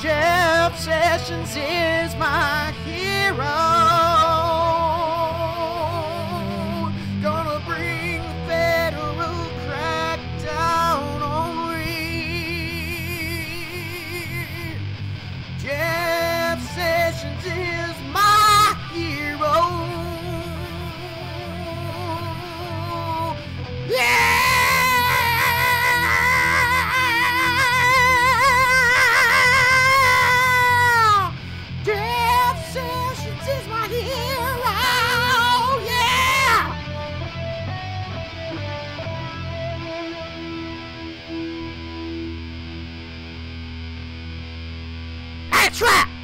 Jeff Sessions is my hero. Right.